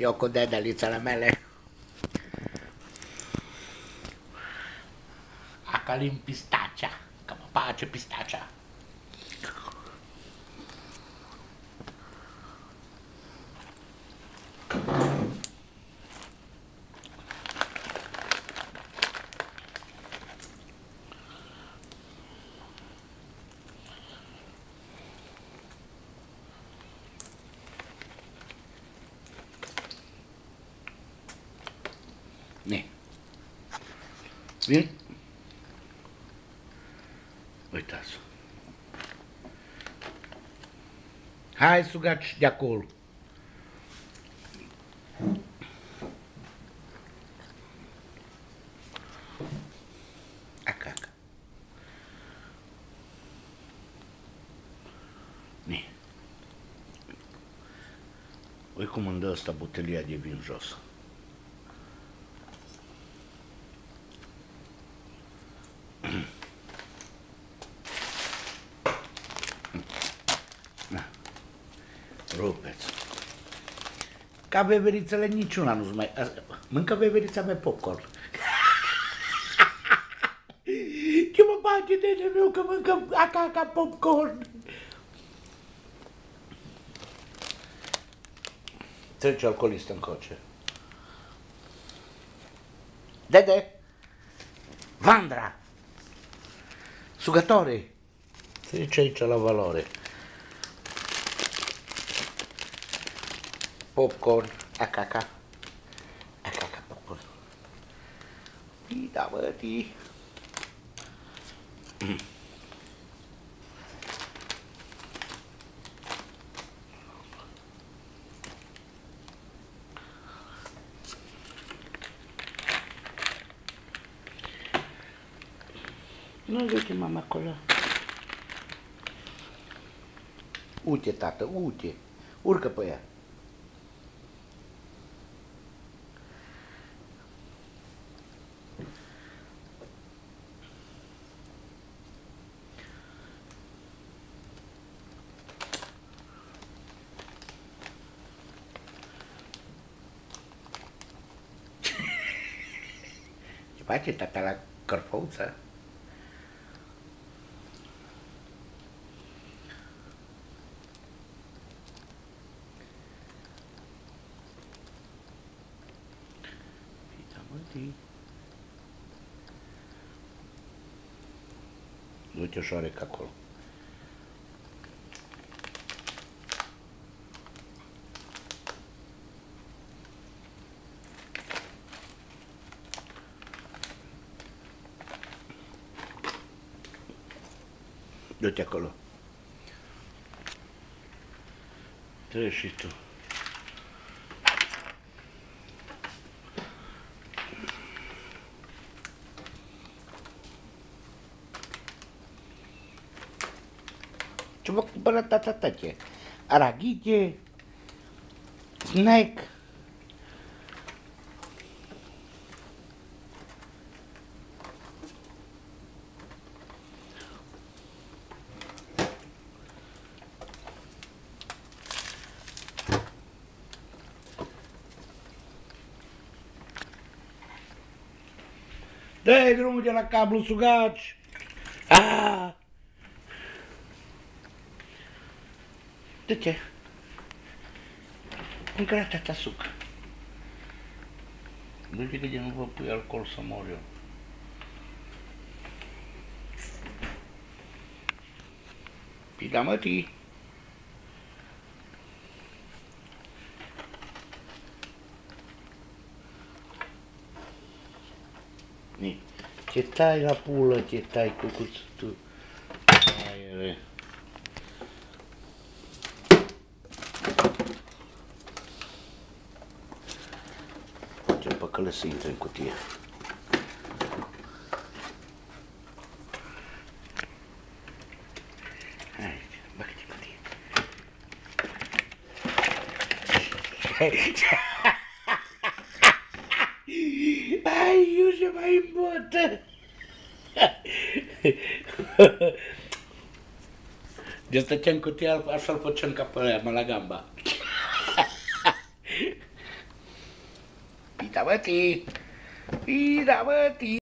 Yoko dedelice mellé. Akalim pistaccia, pace pistaccia. Vem. Oitaço. Ai, o de acolo. A caca. Oi, comandante da botelha de vinho, Jossa. Ca veverițele niciuna nu-ți mai... Mâncă veverița mea popcorn. Ce mă bate de meu că mâncă acaca popcorn. Trece alcoolist în coce. Dede! Vandra! Sugătoare! Trece aici la valoare. Popcorn, acaca, acaca popcorn. Ii, da, bă, tii. Nu uite mama acolo. Uite, tată, uite. Urcă pe ea. face tata la cărfăuță? Du-te ușoare acolo. dotěkalo. To je šito. Čubok byla ta tatě. Ragidě. Snake. Drumul de la cablu sugaci! Ah! De ce? În care atâta suc? Nu știu că de nu vă pui alcool să mor eu. Pida niin Kitaina puulla kitai kukutsuttu aire. Jopa kalle sinten kutia. Hey. Eh, Dia main bodoh. Dia sta c'è incotia al salvo c'è un cappello, la gamba. Pita mati. Pita mati.